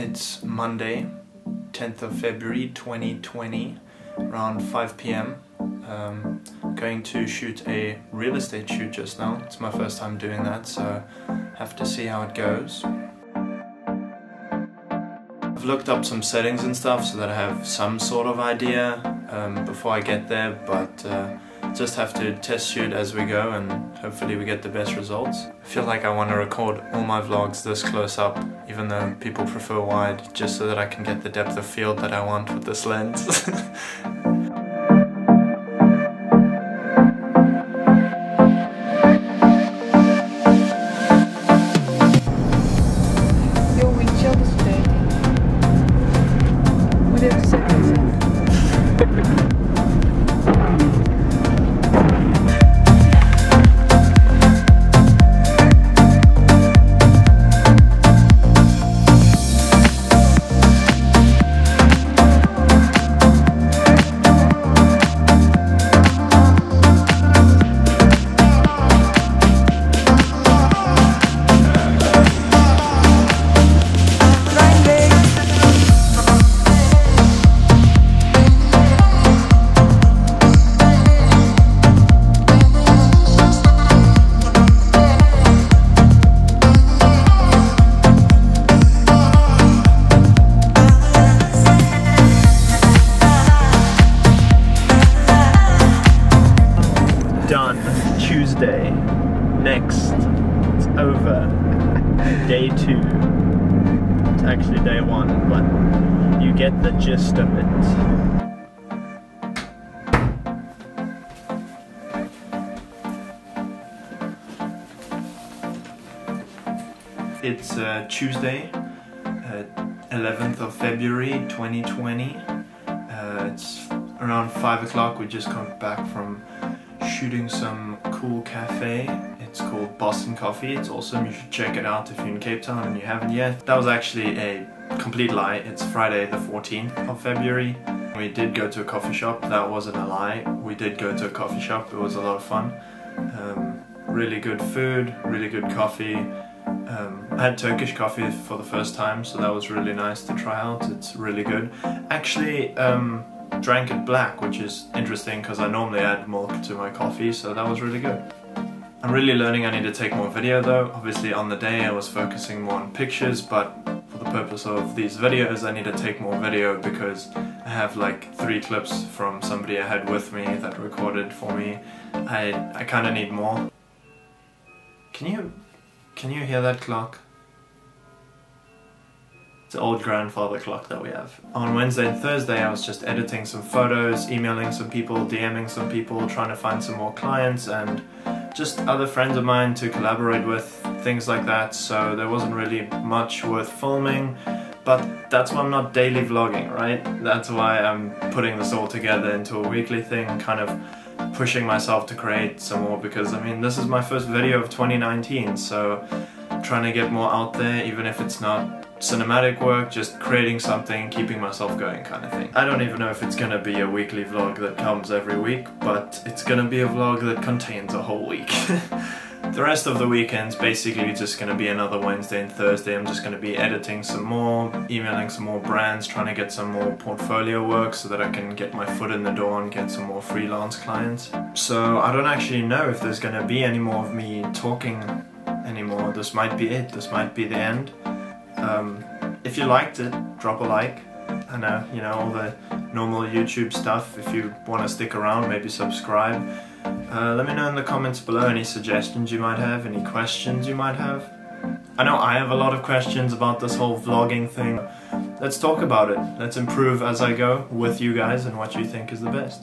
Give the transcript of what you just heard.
It's Monday, 10th of February 2020, around 5 pm. Um, going to shoot a real estate shoot just now. It's my first time doing that, so have to see how it goes. I've looked up some settings and stuff so that I have some sort of idea um, before I get there, but uh, just have to test shoot as we go and hopefully we get the best results. I feel like I want to record all my vlogs this close up, even though people prefer wide, just so that I can get the depth of field that I want with this lens. It's over. Day two. It's actually day one, but you get the gist of it. It's uh, Tuesday, uh, 11th of February 2020. Uh, it's around 5 o'clock. We just come back from shooting some cool cafe. It's called Boston Coffee. It's awesome. You should check it out if you're in Cape Town and you haven't yet. That was actually a complete lie. It's Friday the 14th of February. We did go to a coffee shop. That wasn't a lie. We did go to a coffee shop. It was a lot of fun. Um, really good food, really good coffee. Um, I had Turkish coffee for the first time, so that was really nice to try out. It's really good. Actually, um, drank it black, which is interesting because I normally add milk to my coffee, so that was really good. I'm really learning I need to take more video though. Obviously on the day I was focusing more on pictures, but for the purpose of these videos I need to take more video because I have like three clips from somebody I had with me that recorded for me. I, I kinda need more. Can you, can you hear that clock? It's an old grandfather clock that we have. On Wednesday and Thursday I was just editing some photos, emailing some people, DMing some people, trying to find some more clients and just other friends of mine to collaborate with, things like that. So there wasn't really much worth filming, but that's why I'm not daily vlogging, right? That's why I'm putting this all together into a weekly thing, kind of pushing myself to create some more because I mean this is my first video of 2019 so trying to get more out there even if it's not cinematic work, just creating something, keeping myself going kind of thing. I don't even know if it's gonna be a weekly vlog that comes every week, but it's gonna be a vlog that contains a whole week. the rest of the weekend's basically just gonna be another Wednesday and Thursday. I'm just gonna be editing some more, emailing some more brands, trying to get some more portfolio work so that I can get my foot in the door and get some more freelance clients. So I don't actually know if there's gonna be any more of me talking anymore. This might be it, this might be the end. Um, if you liked it, drop a like. I know, you know, all the normal YouTube stuff. If you want to stick around, maybe subscribe. Uh, let me know in the comments below any suggestions you might have, any questions you might have. I know I have a lot of questions about this whole vlogging thing. Let's talk about it. Let's improve as I go with you guys and what you think is the best.